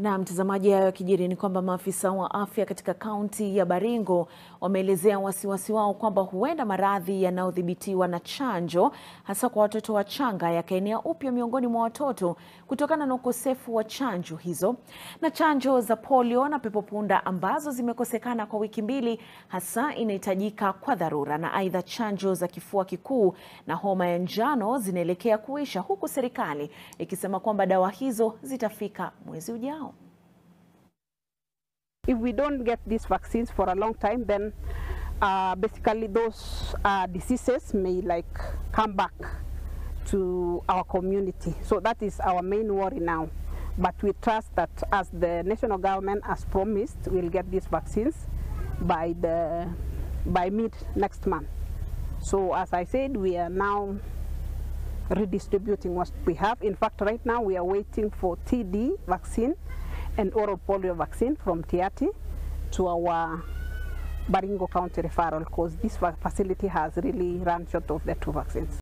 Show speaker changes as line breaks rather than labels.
Na mtazamaji, hayo yakijiri ni kwamba maafisa wa afya katika kaunti ya Baringo wameelezea wasiwasi wao kwamba huenda maradhi yanayodhibitiwa na chanjo hasa kwa watoto wachanga yakaenea upya miongoni mwa watoto kutokana na ukosefu wa chanjo hizo. Na chanjo za polio na pepopunda ambazo zimekosekana kwa wiki mbili hasa inahitajika kwa dharura. Na aidha, chanjo za kifua kikuu na homa ya njano zinaelekea kuisha huku serikali ikisema kwamba dawa hizo zitafika mwezi ujao.
If we don't get these vaccines for a long time, then uh, basically those uh, diseases may like come back to our community. So that is our main worry now. But we trust that as the national government has promised, we'll get these vaccines by the by mid next month. So as I said, we are now redistributing what we have. In fact, right now we are waiting for TD vaccine and oral polio vaccine from Tiati to our Baringo County referral because this facility has really run short of the two vaccines.